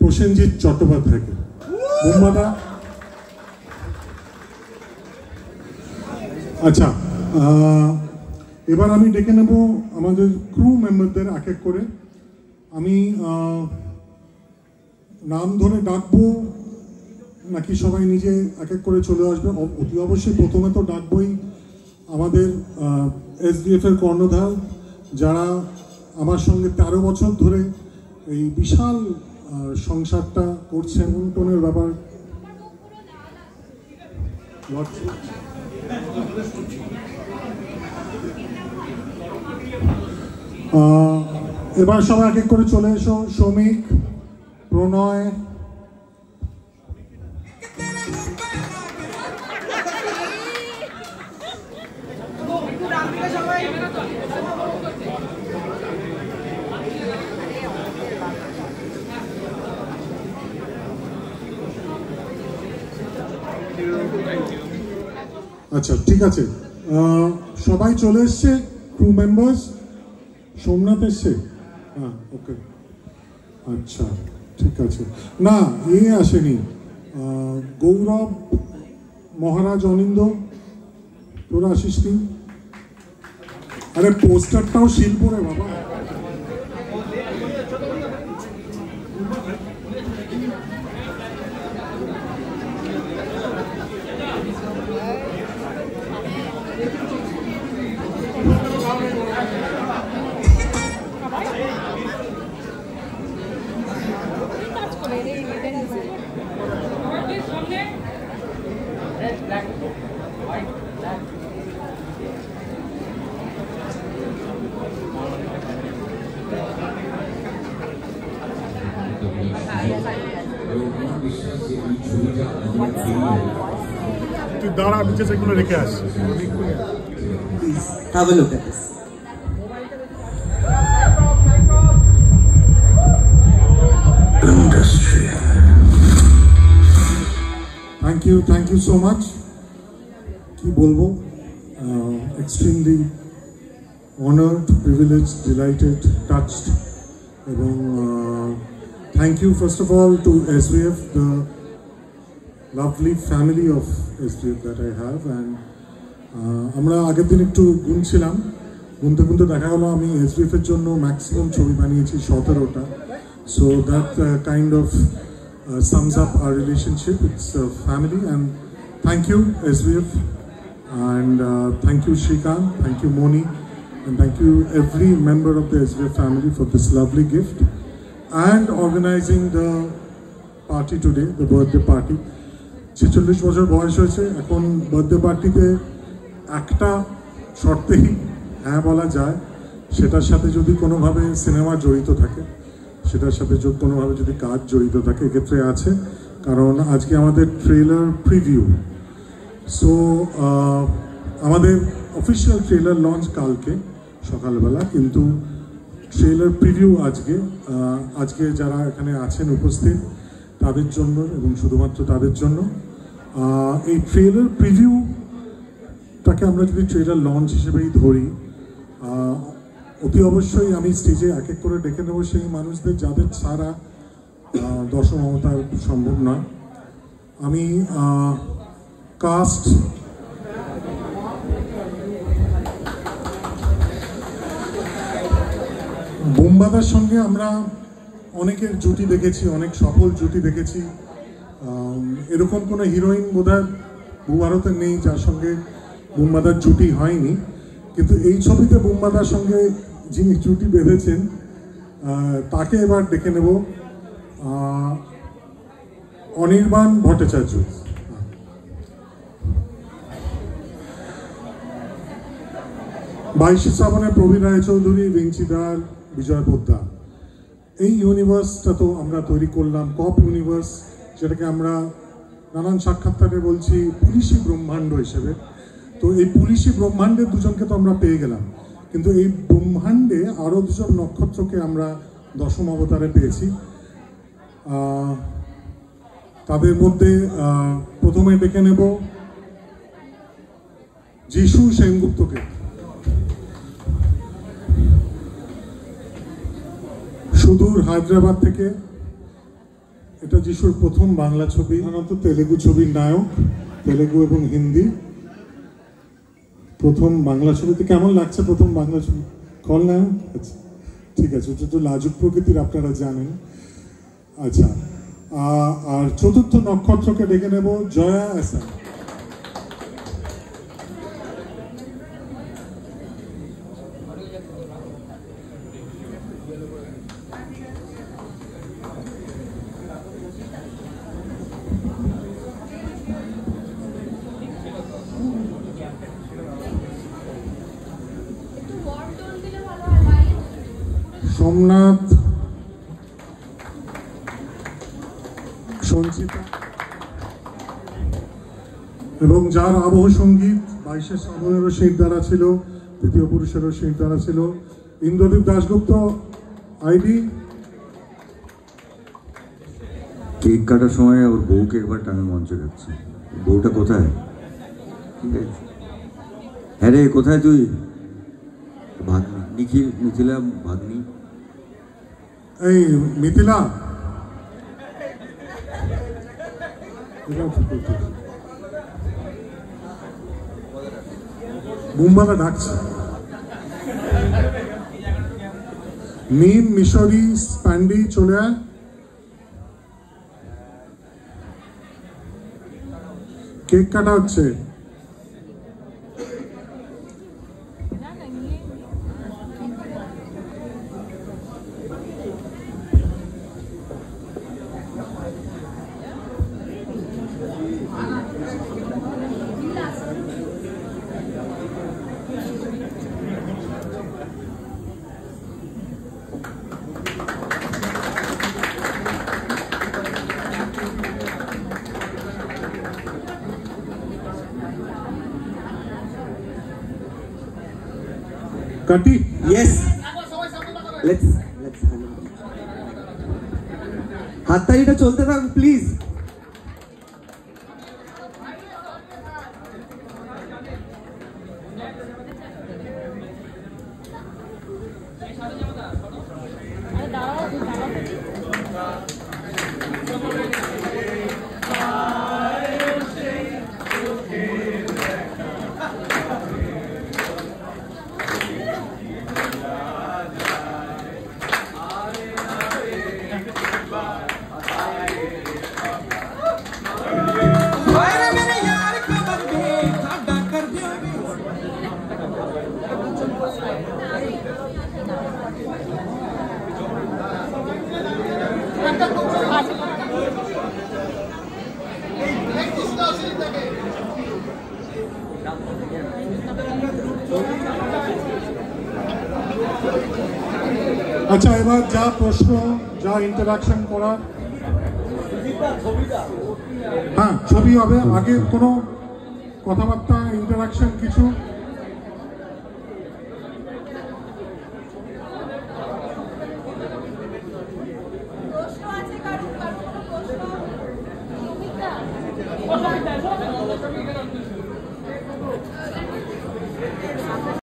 প্রসেনজিৎ চট্টোপাধ্যায়কে। বুম্বাদা আচ্ছা এবার আমি ডেকে নেব আমাদের ক্রু মেম্বারদের এক এক করে। আমি নাম ধরে ডাকবো, নাকি সবাই নিজে এক এক করে চলে আসবে? অতি অবশ্যই প্রথমে তো ডাকবই আমাদের এসডিএফ এর কর্ণধার, যারা আমার সঙ্গে তেরো বছর ধরে এই বিশাল সংসারটা করছেন উন্টনের ব্যাপার। এবার সবাই এক এক করে চলে এসো। শ্রমিক, প্রণয় আচ্ছা ঠিক আছে। সবাই চলে এসছে ক্রু মেম্বার্স সোমনাথ এসছে? হ্যাঁ ওকে আচ্ছা ঠিক আছে। না, এ আসেনি। গৌরব মহারাজ অনিন্দ, তোরা আসিস আরে পোস্টারটাও শিল্প রে বাবা। তুই দাঁড়া নিচে সেগুলো রেখে আস Please have a look at this. Thank you thank you so much কি বলবো extremely honoured privilege delighted touched এবং Thank you first of all to S B F the lovely family of S B F that I have and আমরা আগের দিন একটু গুনছিলাম গুনতে গুনতে দেখা গেলো আমি এস বি এফ এর জন্য ম্যাক্সিমাম ছবি বানিয়েছি সতেরোটা so that kind of uh, sums up our relationship. It's a family, and thank you, SVF, and uh, thank you, Shrikant, thank you, Moni, and thank you, every member of the SVF family, for this lovely gift and organizing the party today, the birthday party. ছেচল্লিশ বছর বয়স হয়েছে এখন birthday পার্টিতে একটা শর্তেই হ্যাঁ বলা যায় সেটার সাথে যদি কোনোভাবে সিনেমা জড়িত থাকে সেটার সাথে কোনোভাবে যদি কাজ জড়িত থাকে এক্ষেত্রে আছে কারণ আজকে আমাদের ট্রেলার প্রিভিউ সো আমাদের অফিসিয়াল ট্রেলার লঞ্চ কালকে সকালবেলা কিন্তু ট্রেলার প্রিভিউ আজকে আজকে যারা এখানে আছেন উপস্থিত, তাদের জন্য এবং শুধুমাত্র তাদের জন্য এই ট্রেলার প্রিভিউটাকে আমরা যদি ট্রেলার লঞ্চ হিসেবেই ধরি অতি অবশ্যই আমি স্টেজে এক এক করে ডেকে নেব সেই মানুষদের যাদের ছাড়া দশম অবতার সম্ভব নয়। আমি কাস্ট বোমবাদার সঙ্গে আমরা অনেকের জুটি দেখেছি, অনেক সফল জুটি দেখেছি। এরকম কোনো হিরোইন বোধহয় ভারতে নেই যার সঙ্গে বুম্বাদার জুটি হয়নি। কিন্তু এই ছবিতে বুম্বাদার সঙ্গে যিনি জুটি বেঁধেছেন তাকে এবার ডেকে নেব অনির্বাণ ভট্টাচার্য। বাইশে শ্রাবণে প্রবীণ রায়চৌধুরী বেঞ্চিদার বিজয় পোদ্দার এই ইউনিভার্সটা তো আমরা তৈরি করলাম কপ ইউনিভার্স যেটাকে আমরা নানান সাক্ষাৎকারে বলছি পুলিশি ব্রহ্মাণ্ড হিসেবে। তো এই পুলিশি ব্রহ্মাণ্ডের দুজনকে তো আমরা পেয়ে গেলাম। কিন্তু এই ব্রহ্মাণ্ডে আরও দুজন নক্ষত্রকে আমরা দশম অবতারে পেয়েছি। তাদের মধ্যে প্রথমে ডেকে নেব যিশু সেনগুপ্তকে। সুদূর হায়দ্রাবাদ থেকে। এটা যিশুর প্রথম বাংলা ছবি। সাধারণত তেলেগু ছবির নায়ক, তেলেগু এবং হিন্দি। প্রথম বাংলা ছবিতে কেমন লাগছে প্রথম বাংলা ছবি? কল নায়ক আচ্ছা ঠিক আছে ওটা তো লাজুক প্রকৃতির, আপনারা জানেন। আচ্ছা আর চতুর্থ নক্ষত্রকে ডেকে নেব জয়া এসান একটু ওয়ার্ম টোন দিলে ভালো হয় লাইট সোমনাথ, সঞ্চিতা, এবং যার আবহ সংগীত বাইশে শ্রাবণেরও শীত দ্বারা ছিল তৃতীয় পুরুষেরও শীত দ্বারা ছিল। ইন্দ্রদীপ দাশগুপ্ত, আইডি। কেক কাটার সময় ওর বউকে একবার টানে মঞ্চে যাচ্ছে বউটা কোথায়? হ্যাঁ রে, কোথায় তুই? ভাগ্নি, নিখিল মিথিলা ভাগ্নি। এই মিথিলা। বুম্বালা ডাকছে। মিম মিশরি স্প্যান্ডি চলে কেক কাটা হচ্ছে। কাটি. Let's let's hand it. হাততালিটা চলতে থাক প্লিজ আচ্ছা এবার যা প্রশ্ন, যা ইন্টারাকশন করা হ্যাঁ ছবি হবে। আগে কোনো কথাবার্তা ইন্টারাকশন কিছু?